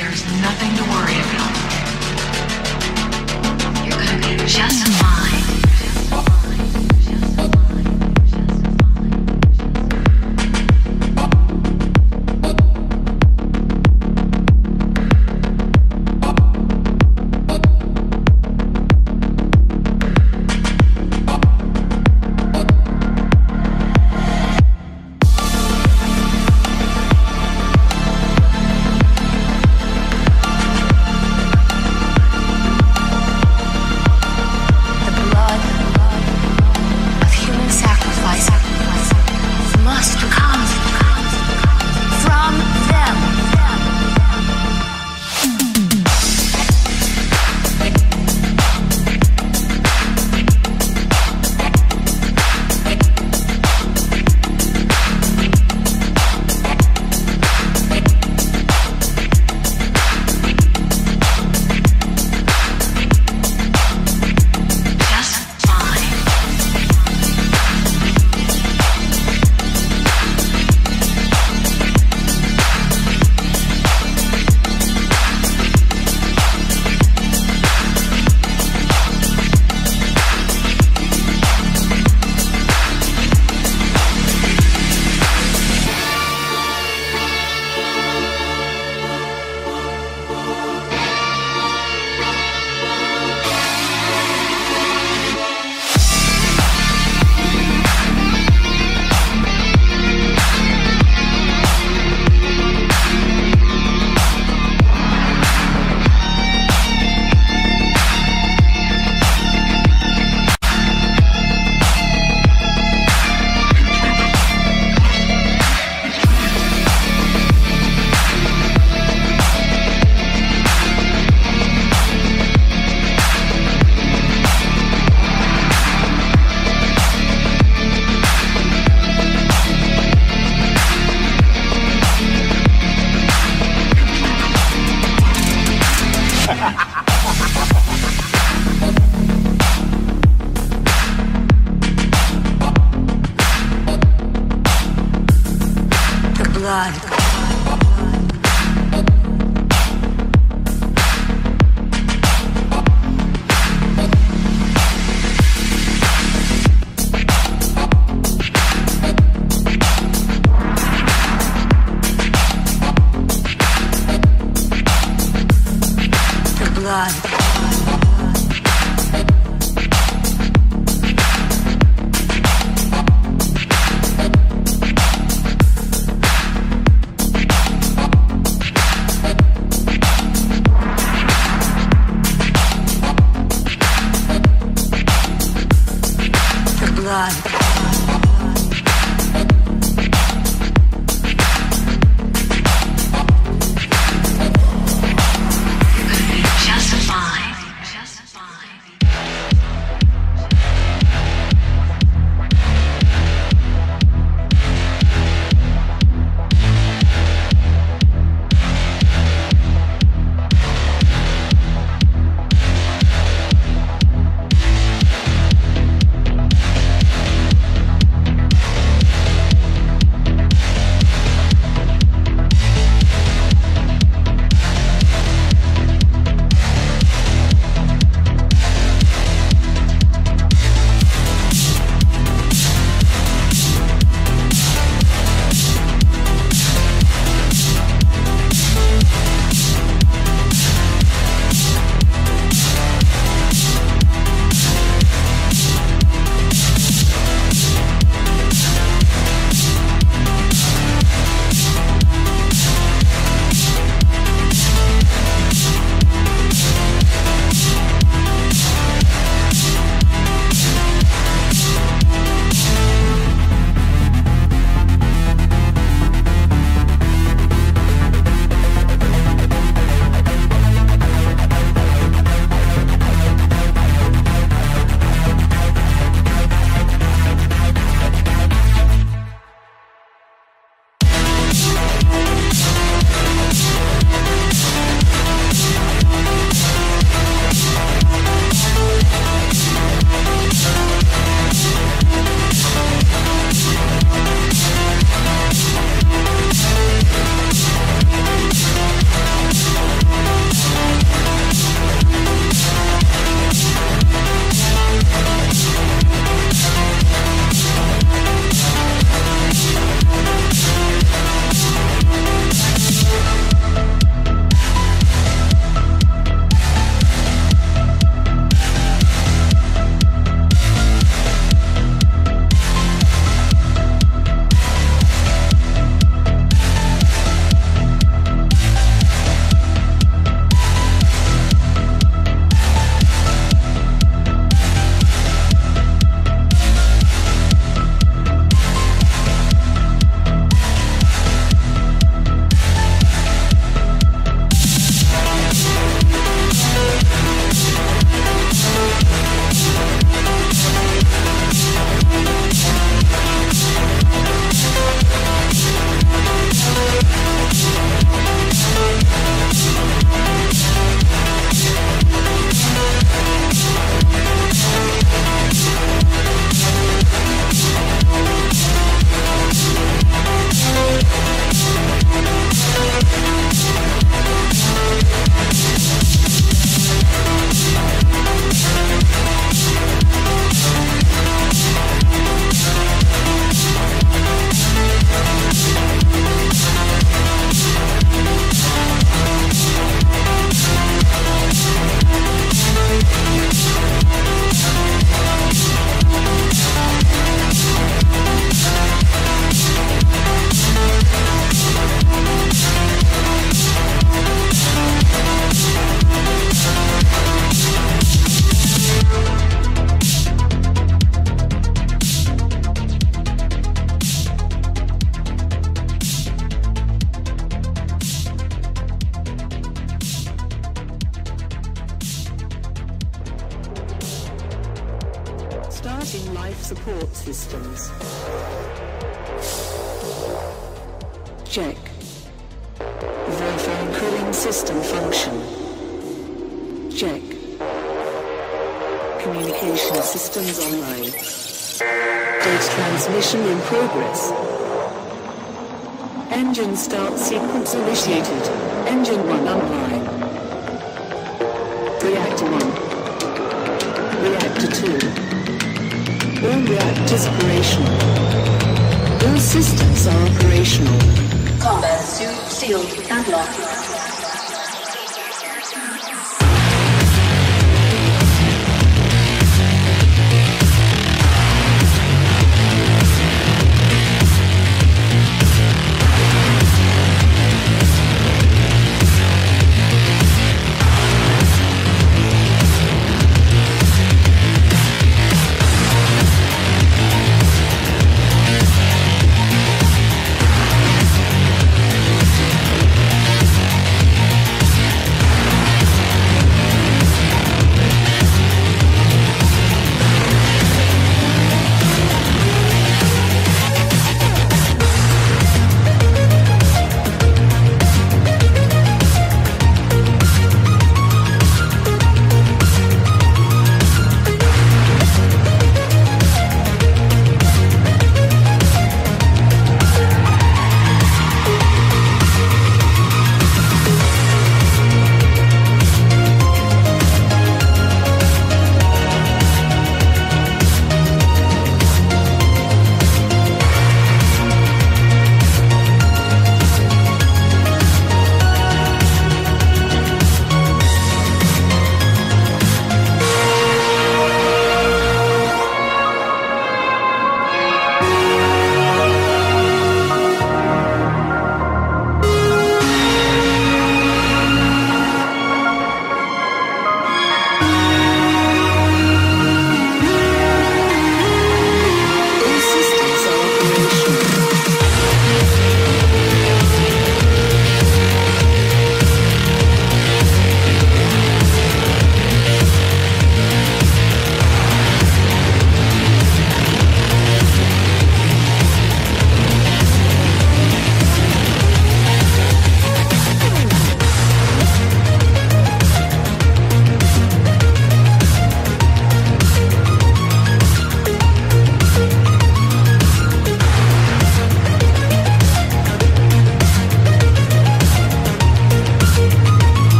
There's nothing to worry about. You're gonna be just fine.